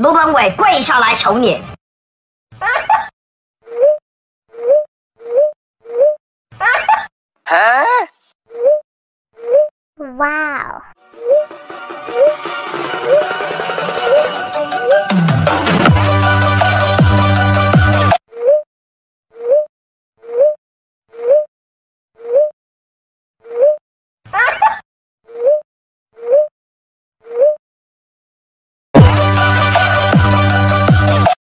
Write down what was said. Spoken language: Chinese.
卢本伟跪下来求你。哇哦！